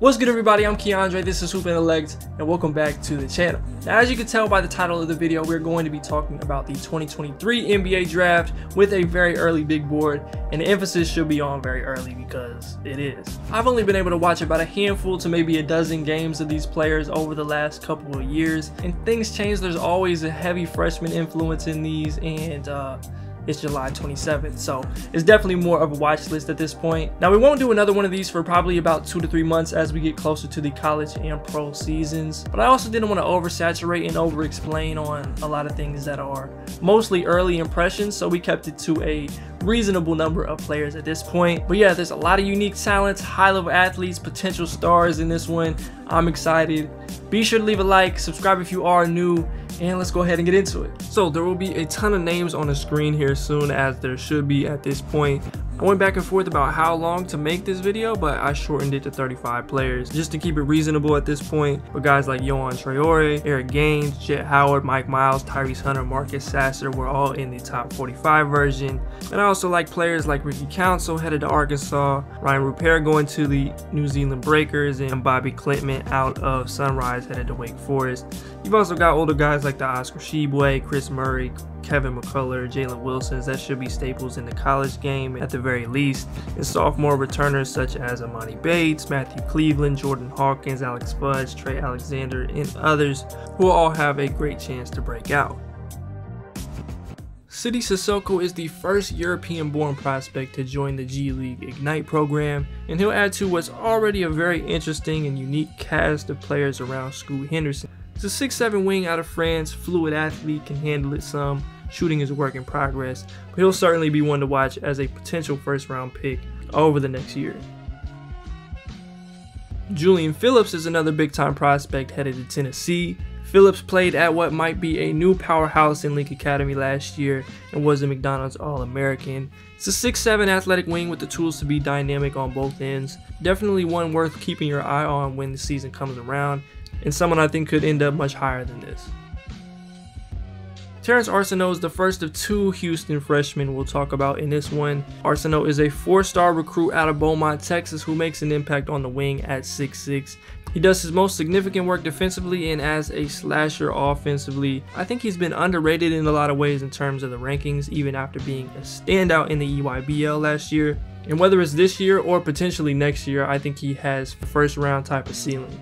What's good everybody, I'm Keandre, this is Hoop Intellect, and welcome back to the channel. Now as you can tell by the title of the video, we're going to be talking about the 2023 NBA Draft with a very early big board, and the emphasis should be on very early because it is. I've only been able to watch about a handful to maybe a dozen games of these players over the last couple of years, and things change, there's always a heavy freshman influence in these, and uh, it's July 27th. So it's definitely more of a watch list at this point. Now we won't do another one of these for probably about two to three months as we get closer to the college and pro seasons. But I also didn't want to oversaturate and over explain on a lot of things that are mostly early impressions. So we kept it to a reasonable number of players at this point. But yeah, there's a lot of unique talents, high level athletes, potential stars in this one. I'm excited. Be sure to leave a like, subscribe if you are new, and let's go ahead and get into it. So there will be a ton of names on the screen here soon as there should be at this point. I went back and forth about how long to make this video, but I shortened it to 35 players just to keep it reasonable at this point. But guys like Yohan Traore, Eric Gaines, Jett Howard, Mike Miles, Tyrese Hunter, Marcus Sasser were all in the top 45 version. And I also like players like Ricky Council headed to Arkansas, Rayan Rupert going to the New Zealand Breakers, and Bobby Klintman out of Sunrise headed to Wake Forest. You've also got older guys like the Oscar Tshiebwe, Kris Murray, Kevin McCullar, Jalen Wilsons, that should be staples in the college game at the very least, and sophomore returners such as Emoni Bates, Matthew Cleveland, Jordan Hawkins, Alex Fudge, Trey Alexander, and others who will all have a great chance to break out. Sidy Cissoko is the first European-born prospect to join the G League Ignite program, and he'll add to what's already a very interesting and unique cast of players around Scoot Henderson. He's a 6'7 wing out of France, fluid athlete, can handle it some, Shooting is a work in progress, but he'll certainly be one to watch as a potential first round pick over the next year. Julian Phillips is another big time prospect headed to Tennessee. Phillips played at what might be a new powerhouse in Link Academy last year and was a McDonald's All American. It's a 6'7 athletic wing with the tools to be dynamic on both ends. Definitely one worth keeping your eye on when the season comes around, and someone I think could end up much higher than this. Terrence Arceneaux is the first of two Houston freshmen we'll talk about in this one. Arceneaux is a four-star recruit out of Beaumont, Texas who makes an impact on the wing at 6'6". He does his most significant work defensively and as a slasher offensively. I think he's been underrated in a lot of ways in terms of the rankings even after being a standout in the EYBL last year. And whether it's this year or potentially next year, I think he has first round type of ceiling.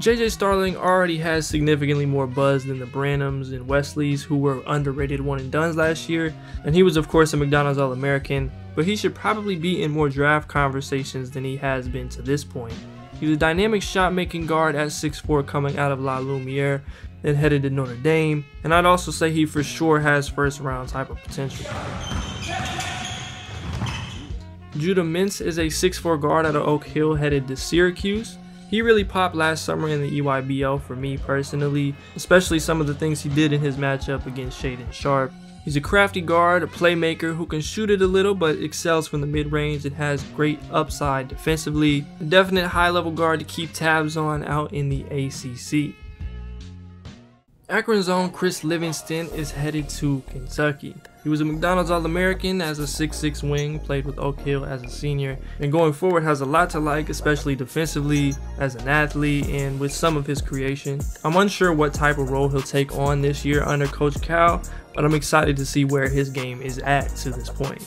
JJ Starling already has significantly more buzz than the Branhams and Wesleys who were underrated one and dones last year, and he was of course a McDonald's All-American, but he should probably be in more draft conversations than he has been to this point. He's a dynamic shot-making guard at 6'4 coming out of La Lumiere, then headed to Notre Dame, and I'd also say he for sure has first round type of potential. Judah Mintz is a 6'4 guard out of Oak Hill headed to Syracuse. He really popped last summer in the EYBL for me personally, especially some of the things he did in his matchup against Shaedon Sharpe. He's a crafty guard, a playmaker who can shoot it a little but excels from the mid-range and has great upside defensively. A definite high-level guard to keep tabs on out in the ACC. Akron's own Chris Livingston is headed to Kentucky. He was a McDonald's All-American as a 6'6 wing, played with Oak Hill as a senior, and going forward has a lot to like, especially defensively, as an athlete, and with some of his creation. I'm unsure what type of role he'll take on this year under Coach Cal, but I'm excited to see where his game is at to this point.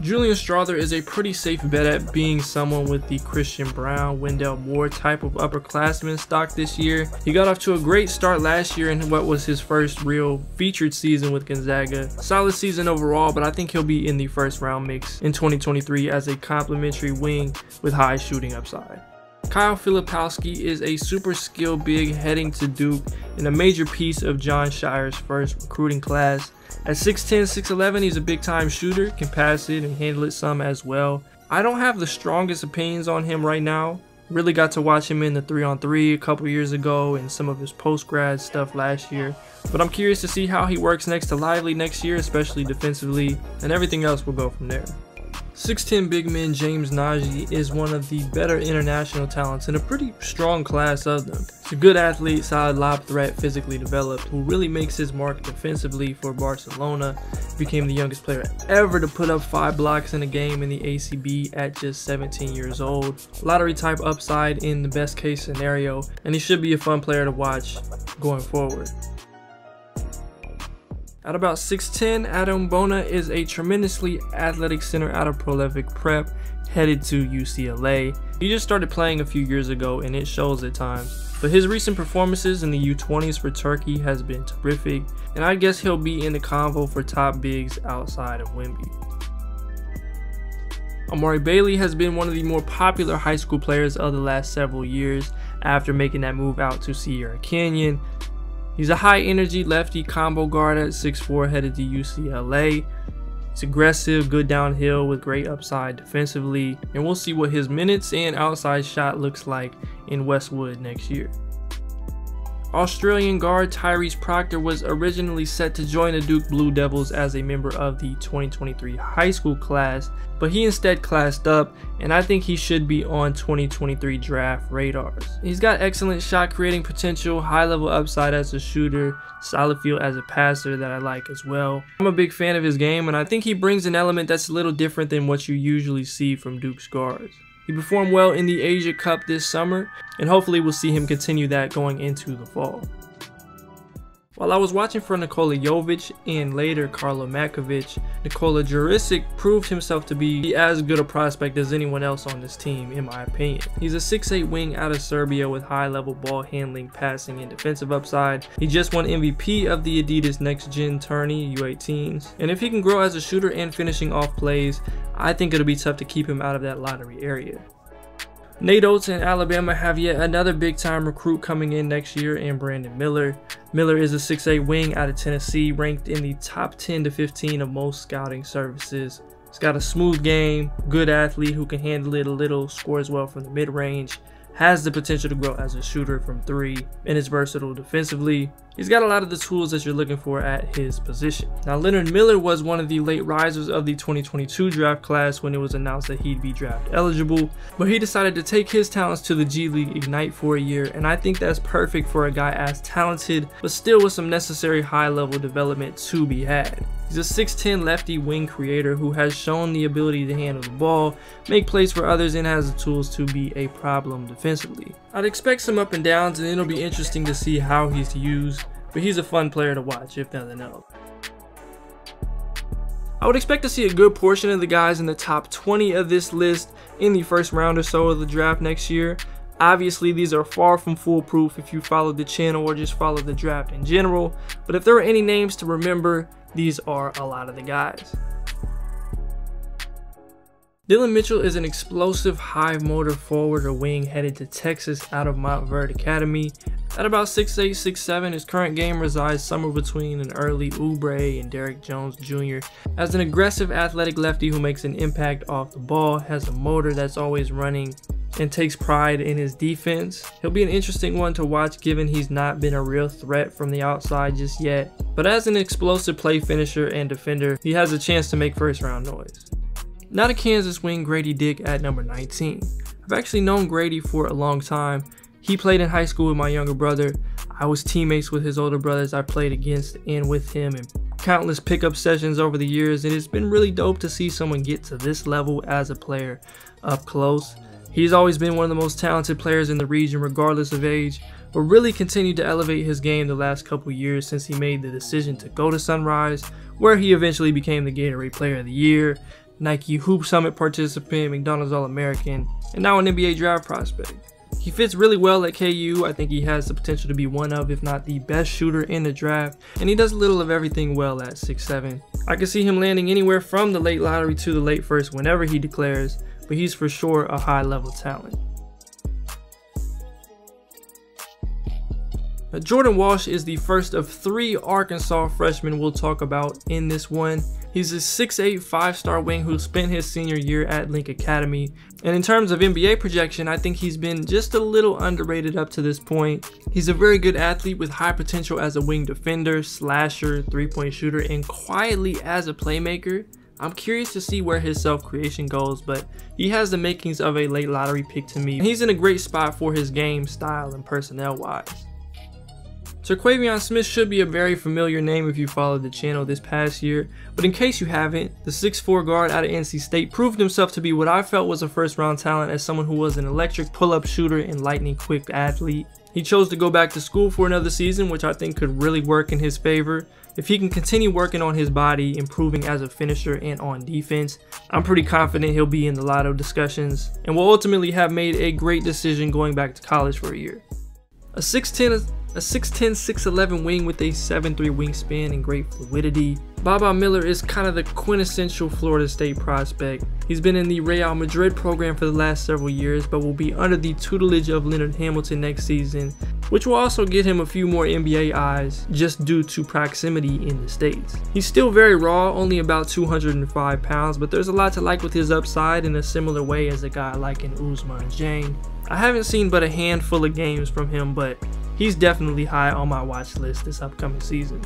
Julian Strawther is a pretty safe bet at being someone with the Christian Braun, Wendell Moore type of upperclassman stock this year. He got off to a great start last year in what was his first real featured season with Gonzaga. Solid season overall, but I think he'll be in the first round mix in 2023 as a complimentary wing with high shooting upside. Kyle Filipowski is a super skilled big heading to Duke and a major piece of Jon Scheyer's first recruiting class. At 6'10", 6'11", he's a big time shooter, can pass it and handle it some as well. I don't have the strongest opinions on him right now. Really got to watch him in the 3 on 3 a couple years ago and some of his post grad stuff last year. But I'm curious to see how he works next to Lively next year, especially defensively, and everything else will go from there. 6'10 big man James Nnaji is one of the better international talents in a pretty strong class of them. He's a good athlete, solid lob threat, physically developed, who really makes his mark defensively for Barcelona. Became the youngest player ever to put up 5 blocks in a game in the ACB at just 17 years old. Lottery type upside in the best case scenario, and he should be a fun player to watch going forward. At about 6'10", Adem Bona is a tremendously athletic center out of prolific prep, headed to UCLA. He just started playing a few years ago and it shows at times. But his recent performances in the U20s for Turkey has been terrific, and I guess he'll be in the convo for top bigs outside of Wemby. Amari Bailey has been one of the more popular high school players of the last several years after making that move out to Sierra Canyon, He's a high energy lefty combo guard at 6'4 headed to UCLA. He's aggressive, good downhill with great upside defensively, and we'll see what his minutes and outside shot looks like in Westwood next year. Australian guard Tyrese Proctor was originally set to join the Duke Blue Devils as a member of the 2023 high school class, but he instead classed up, and I think he should be on 2023 draft radars. He's got excellent shot creating potential, high level upside as a shooter, solid feel as a passer that I like as well. I'm a big fan of his game, and I think he brings an element that's a little different than what you usually see from Duke's guards. He performed well in the Asia Cup this summer, and hopefully we'll see him continue that going into the fall. While I was watching for Nikola Jovic and later Karlo Matkovic, Nikola Jurisic proved himself to be as good a prospect as anyone else on this team in my opinion. He's a 6'8 wing out of Serbia with high level ball handling, passing, and defensive upside. He just won MVP of the Adidas Next Gen Tourney U18s. And if he can grow as a shooter and finishing off plays, I think it'll be tough to keep him out of that lottery area. Nate Oats and Alabama have yet another big time recruit coming in next year in Brandon Miller. Miller is a 6'8 wing out of Tennessee, ranked in the top 10 to 15 of most scouting services. He's got a smooth game, good athlete who can handle it a little, scores well from the mid range, has the potential to grow as a shooter from three, and is versatile defensively. He's got a lot of the tools that you're looking for at his position. Now, Leonard Miller was one of the late risers of the 2022 draft class when it was announced that he'd be draft eligible, but he decided to take his talents to the G League Ignite for a year, and I think that's perfect for a guy as talented, but still with some necessary high level development to be had. He's a 6'10 lefty wing creator who has shown the ability to handle the ball, make plays for others, and has the tools to be a problem defensively. I'd expect some up and downs, and it'll be interesting to see how he's used, but he's a fun player to watch, if nothing else. I would expect to see a good portion of the guys in the top 20 of this list in the first round or so of the draft next year. Obviously, these are far from foolproof if you follow the channel or just follow the draft in general, but if there are any names to remember, these are a lot of the guys. Dillon Mitchell is an explosive high motor forward or wing headed to Texas out of Mount Montverde Academy. At about 6'8", 6'7", his current game resides somewhere between an early Oubre and Derrick Jones Jr. As an aggressive athletic lefty who makes an impact off the ball, has a motor that's always running, and takes pride in his defense. He'll be an interesting one to watch given he's not been a real threat from the outside just yet. But as an explosive play finisher and defender, he has a chance to make first round noise. Not a Kansas wing Gradey Dick at number 19. I've actually known Gradey for a long time. He played in high school with my younger brother. I was teammates with his older brothers I played against and with him in countless pickup sessions over the years and it's been really dope to see someone get to this level as a player up close. He's always been one of the most talented players in the region regardless of age, but really continued to elevate his game the last couple years since he made the decision to go to Sunrise, where he eventually became the Gatorade Player of the Year, Nike Hoop Summit participant, McDonald's All-American, and now an NBA draft prospect. He fits really well at KU. I think he has the potential to be one of, if not the best shooter in the draft. And he does a little of everything well at 6'7". I can see him landing anywhere from the late lottery to the late first whenever he declares but he's for sure a high level talent. Now, Jordan Walsh is the first of three Arkansas freshmen we'll talk about in this one. He's a 6'8 5-star wing who spent his senior year at Link Academy. And in terms of NBA projection, I think he's been just a little underrated up to this point. He's a very good athlete with high potential as a wing defender, slasher, three-point shooter, and quietly as a playmaker. I'm curious to see where his self-creation goes, but he has the makings of a late lottery pick to me. He's in a great spot for his game style and personnel wise. Terquavion Smith should be a very familiar name if you followed the channel this past year, but in case you haven't, the 6'4 guard out of NC State proved himself to be what I felt was a first round talent as someone who was an electric pull-up shooter and lightning quick athlete. He chose to go back to school for another season, which I think could really work in his favor. If he can continue working on his body, improving as a finisher and on defense, I'm pretty confident he'll be in the lotto discussions and will ultimately have made a great decision going back to college for a year. A 6'10 a 6'10", 6'11 wing with a 7'3 wingspan and great fluidity. Baba Miller is kind of the quintessential Florida State prospect. He's been in the Real Madrid program for the last several years, but will be under the tutelage of Leonard Hamilton next season, which will also get him a few more NBA eyes just due to proximity in the States. He's still very raw, only about 205 pounds, but there's a lot to like with his upside in a similar way as a guy like an Ousmane Dieng. I haven't seen but a handful of games from him, but he's definitely high on my watch list this upcoming season.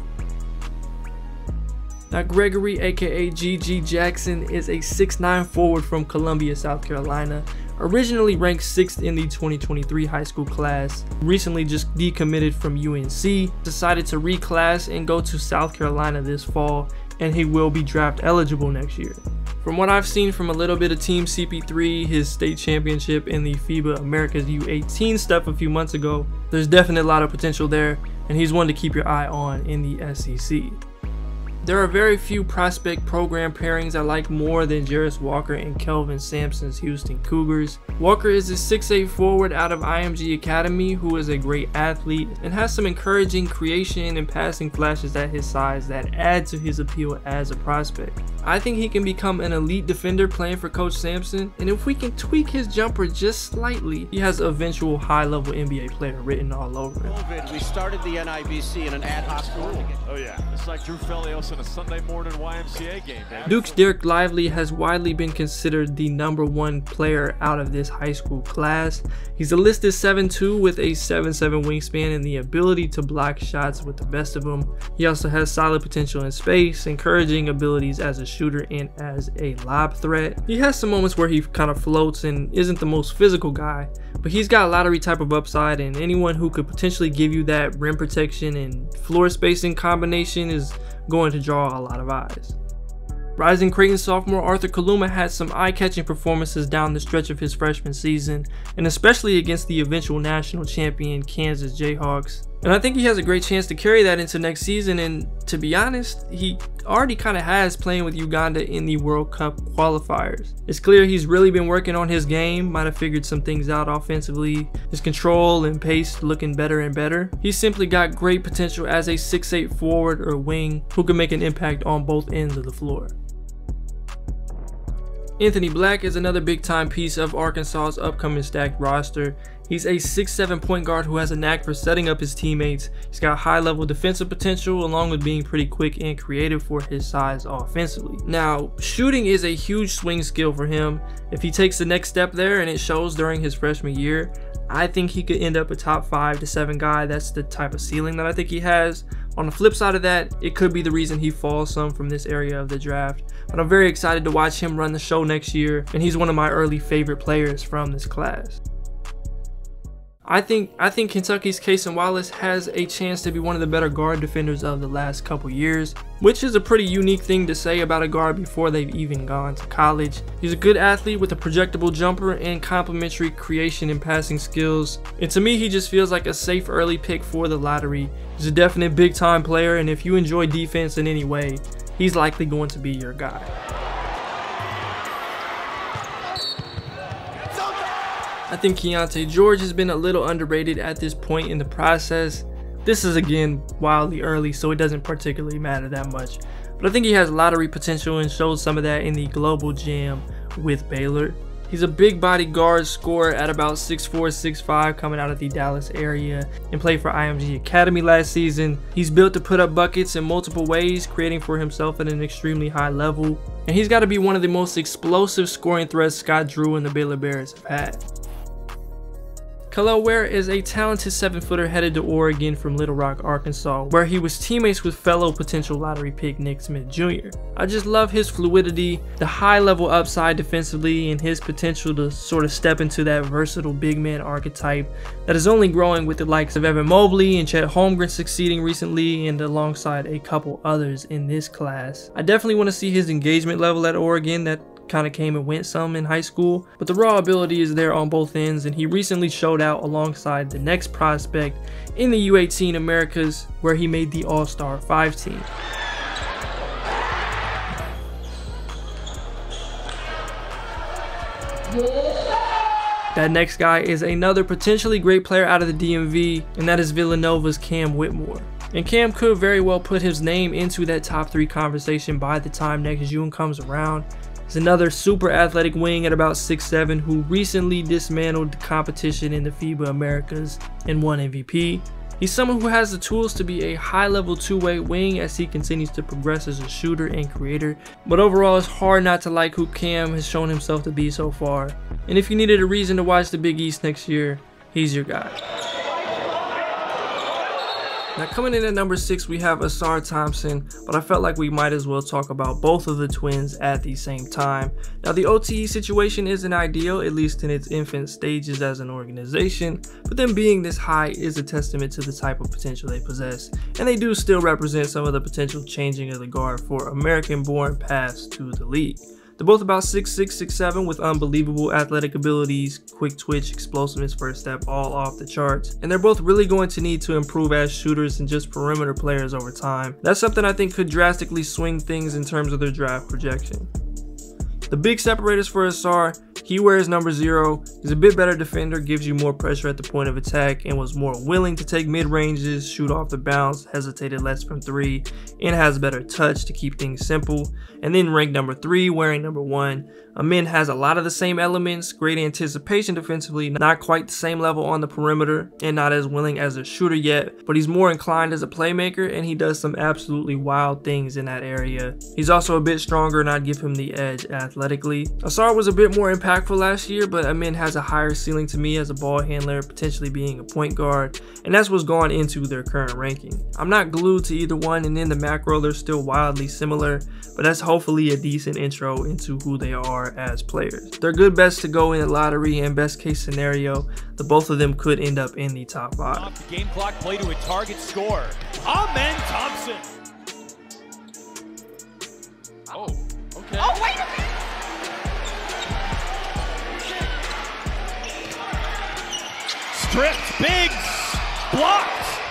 Now Gregory aka GG Jackson is a 6'9 forward from Columbia, South Carolina. Originally ranked 6th in the 2023 high school class, recently just decommitted from UNC, decided to reclass and go to South Carolina this fall, and he will be draft eligible next year. From what I've seen from a little bit of Team CP3, his state championship, in the FIBA America's U18 stuff a few months ago, there's definitely a lot of potential there, and he's one to keep your eye on in the SEC. There are very few prospect program pairings I like more than Jarace Walker and Kelvin Sampson's Houston Cougars. Walker is a 6'8 forward out of IMG Academy who is a great athlete and has some encouraging creation and passing flashes at his size that add to his appeal as a prospect. I think he can become an elite defender playing for Coach Sampson, and if we can tweak his jumper just slightly, he has eventual high-level NBA player written all over him. We started the NIBC in an ad hoc form. Oh yeah, it's like Drew Felios in a Sunday morning YMCA game, man. Duke's Dereck Lively has widely been considered the number one player out of this high school class. He's a listed 7'2 with a 7'7 wingspan and the ability to block shots with the best of them. He also has solid potential in space, encouraging abilities as a shooter and as a lob threat. He has some moments where he kind of floats and isn't the most physical guy, but he's got a lottery type of upside and anyone who could potentially give you that rim protection and floor spacing combination is going to draw a lot of eyes. Rising Creighton sophomore Arthur Kaluma had some eye-catching performances down the stretch of his freshman season, and especially against the eventual national champion Kansas Jayhawks. And I think he has a great chance to carry that into next season, and to be honest, he already kind of has playing with Uganda in the World Cup qualifiers. It's clear he's really been working on his game, might have figured some things out offensively, his control and pace looking better and better. He's simply got great potential as a 6'8 forward or wing who can make an impact on both ends of the floor. Anthony Black is another big time piece of Arkansas's upcoming stacked roster. He's a 6'7 point guard who has a knack for setting up his teammates. He's got high level defensive potential along with being pretty quick and creative for his size offensively. Now, shooting is a huge swing skill for him. If he takes the next step there and it shows during his freshman year, I think he could end up a top 5 to 7 guy. That's the type of ceiling that I think he has. On the flip side of that, it could be the reason he falls some from this area of the draft. But I'm very excited to watch him run the show next year, and he's one of my early favorite players from this class. I think I think Kentucky's Cason Wallace has a chance to be one of the better guard defenders of the last couple years, which is a pretty unique thing to say about a guard before they've even gone to college. He's a good athlete with a projectable jumper and complementary creation and passing skills, and to me he just feels like a safe early pick for the lottery. He's a definite big time player and if you enjoy defense in any way, he's likely going to be your guy. I think Keyonte George has been a little underrated at this point in the process. This is again wildly early, so it doesn't particularly matter that much. But I think he has lottery potential and showed some of that in the global jam with Baylor. He's a big body guard scorer at about 6'4", 6'5", coming out of the Dallas area and played for IMG Academy last season. He's built to put up buckets in multiple ways, creating for himself at an extremely high level. And he's got to be one of the most explosive scoring threats Scott Drew and the Baylor Bears have had. Kel'el Ware is a talented 7-footer headed to Oregon from Little Rock, Arkansas, where he was teammates with fellow potential lottery pick Nick Smith Jr. I just love his fluidity, the high level upside defensively, and his potential to sort of step into that versatile big man archetype that is only growing with the likes of Evan Mobley and Chet Holmgren succeeding recently and alongside a couple others in this class. I definitely want to see his engagement level at Oregon that kind of came and went some in high school, but the raw ability is there on both ends, and he recently showed out alongside the next prospect in the U18 Americas, where he made the All Star 5 team. That next guy is another potentially great player out of the DMV, and that is Villanova's Cam Whitmore. And Cam could very well put his name into that top three conversation by the time next June comes around. He's another super athletic wing at about 6'7 who recently dismantled the competition in the FIBA Americas and won MVP. He's someone who has the tools to be a high level two way wing as he continues to progress as a shooter and creator, but overall it's hard not to like who Cam has shown himself to be so far. And if you needed a reason to watch the Big East next year, he's your guy. Now coming in at number 6 we have Ausar Thompson, but I felt like we might as well talk about both of the twins at the same time. Now the OTE situation isn't ideal, at least in its infant stages as an organization, but them being this high is a testament to the type of potential they possess, and they do still represent some of the potential changing of the guard for American born paths to the league. They're both about 6'6", 6'7", with unbelievable athletic abilities, quick twitch, explosiveness first step, all off the charts. And they're both really going to need to improve as shooters and just perimeter players over time. That's something I think could drastically swing things in terms of their draft projection. The big separators for Ausar he wears number zero. He's a bit better defender, gives you more pressure at the point of attack, and was more willing to take mid ranges, shoot off the bounce, hesitated less from three, and has better touch to keep things simple. And then ranked number three, wearing number one. Amen has a lot of the same elements, great anticipation defensively, not quite the same level on the perimeter, and not as willing as a shooter yet, but he's more inclined as a playmaker, and he does some absolutely wild things in that area. He's also a bit stronger, and I'd give him the edge athletically. Ausar was a bit more impactful impactful last year, but Amen has a higher ceiling to me as a ball handler, potentially being a point guard, and that's what's gone into their current ranking. I'm not glued to either one, and in the macro, they're still wildly similar, but that's hopefully a decent intro into who they are as players. They're good bets to go in the lottery, and best case scenario, the both of them could end up in the top five. Off the game clock, play to a target score. Amen Thompson. Oh, okay. Oh, wait a minute!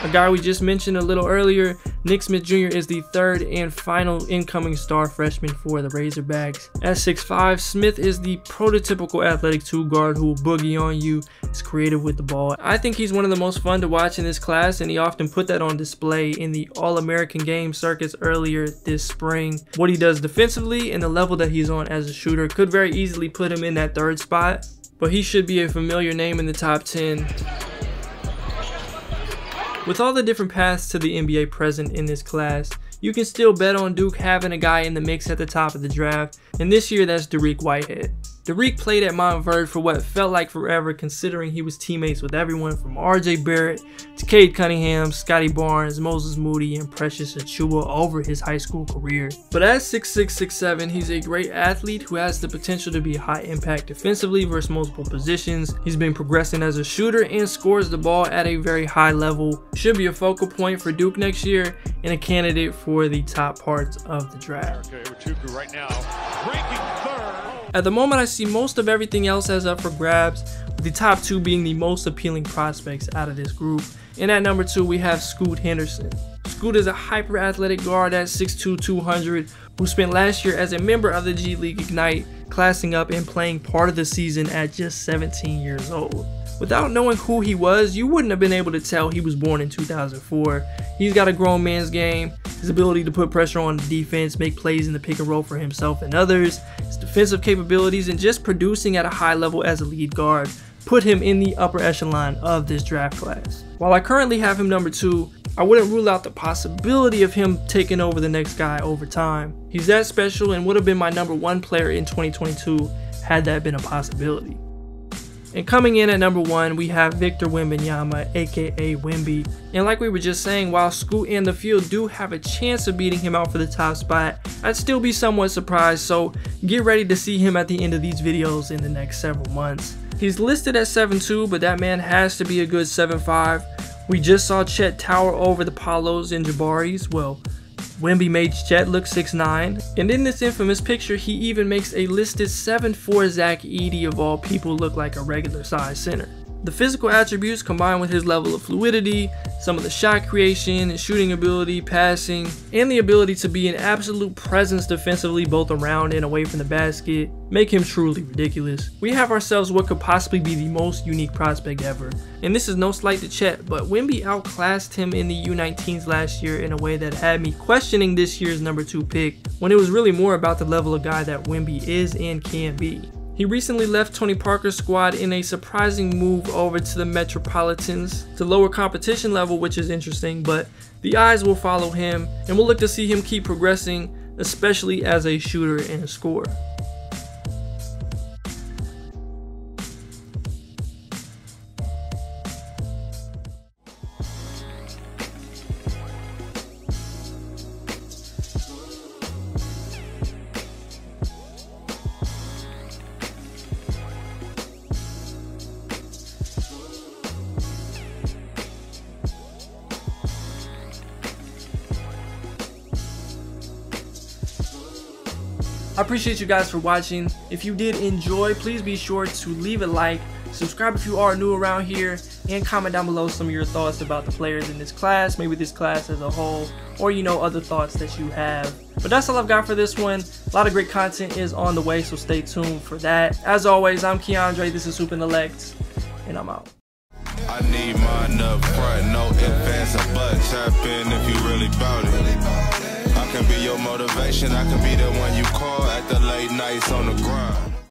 A guy we just mentioned a little earlier, Nick Smith Jr. is the third and final incoming star freshman for the Razorbacks. At 6'5", Smith is the prototypical athletic two guard who will boogie on you, is creative with the ball. I think he's one of the most fun to watch in this class and he often put that on display in the All-American game circuits earlier this spring. What he does defensively and the level that he's on as a shooter could very easily put him in that third spot, but he should be a familiar name in the top 10. With all the different paths to the NBA present in this class, you can still bet on Duke having a guy in the mix at the top of the draft, and this year that's Dariq Whitehead. Dariq played at Montverde for what felt like forever considering he was teammates with everyone from RJ Barrett to Cade Cunningham, Scotty Barnes, Moses Moody, and Precious Achiuwa over his high school career. But at 6'6", 6'7", he's a great athlete who has the potential to be high impact defensively versus multiple positions. He's been progressing as a shooter and scores the ball at a very high level. Should be a focal point for Duke next year and a candidate for the top parts of the draft. right now, third. At the moment, I see most of everything else as up for grabs, the top two being the most appealing prospects out of this group. And at number two, we have Scoot Henderson. Scoot is a hyper athletic guard at 6'2", 200, who spent last year as a member of the G League Ignite, classing up and playing part of the season at just 17 years old. Without knowing who he was, you wouldn't have been able to tell he was born in 2004. He's got a grown man's game, his ability to put pressure on the defense, make plays in the pick and roll for himself and others, his defensive capabilities, and just producing at a high level as a lead guard put him in the upper echelon of this draft class. While I currently have him number two, I wouldn't rule out the possibility of him taking over the next guy over time. He's that special and would have been my number one player in 2022 had that been a possibility. And coming in at number one, we have Victor Wembanyama, aka Wemby. And like we were just saying, while Scoot and the field do have a chance of beating him out for the top spot, I'd still be somewhat surprised, so get ready to see him at the end of these videos in the next several months. He's listed at 7'2", but that man has to be a good 7'5". We just saw Chet tower over the Paolos and Jabaris. Well, Wemby made Chet look 6'9", and in this infamous picture, he even makes a listed 7'4 Zach Edey of all people look like a regular size center. The physical attributes combined with his level of fluidity, some of the shot creation, shooting ability, passing, and the ability to be an absolute presence defensively both around and away from the basket make him truly ridiculous. We have ourselves what could possibly be the most unique prospect ever. And this is no slight to Chet, but Wemby outclassed him in the U19s last year in a way that had me questioning this year's number 2 pick, when it was really more about the level of guy that Wemby is and can be. He recently left Tony Parker's squad in a surprising move over to the Metropolitans to lower competition level, which is interesting, but the eyes will follow him and we'll look to see him keep progressing, especially as a shooter and a scorer. Appreciate you guys for watching. If you did enjoy, please be sure to leave a like, subscribe if you are new around here, and comment down below some of your thoughts about the players in this class, maybe this class as a whole, or you know, other thoughts that you have. But that's all I've got for this one. A lot of great content is on the way, so stay tuned for that. As always, I'm Keandre, this is Hoop Elect, and I'm out. I need mine up front, no in if you really bout it. Can be your motivation, I can be the one you call at the late nights on the grind.